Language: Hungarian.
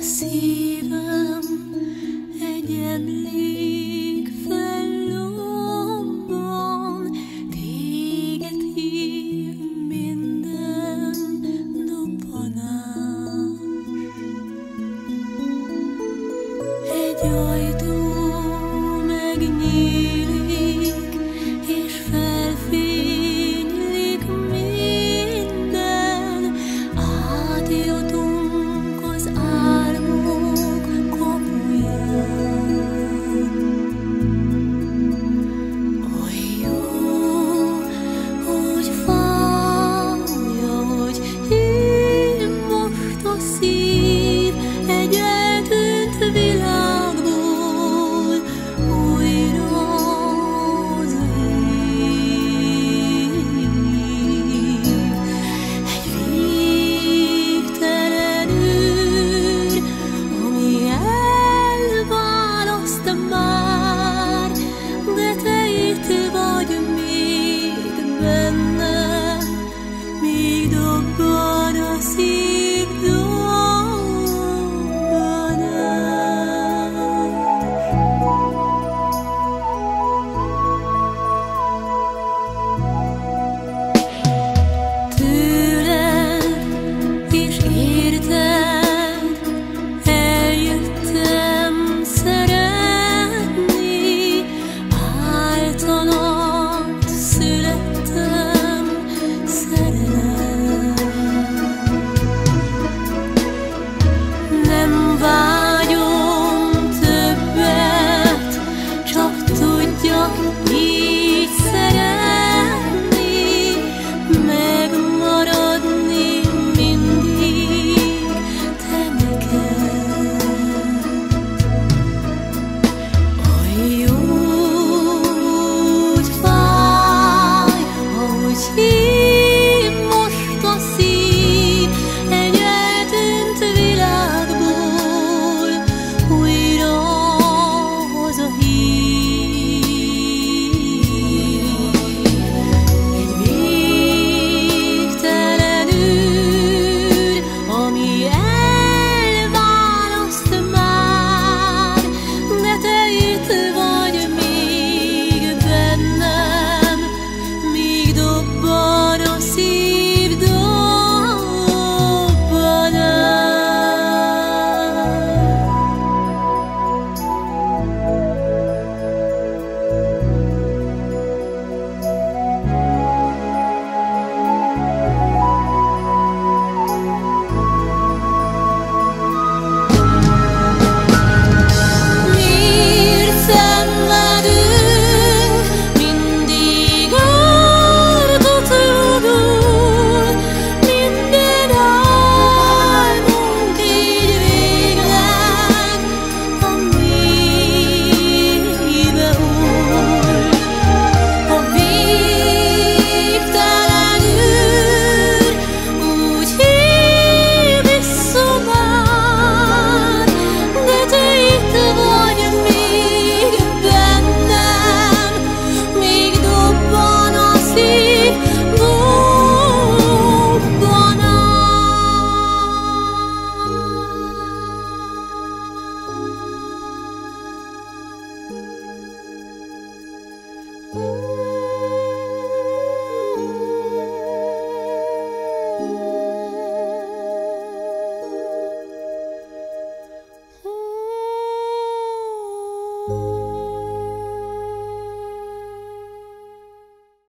Szívem egyedül see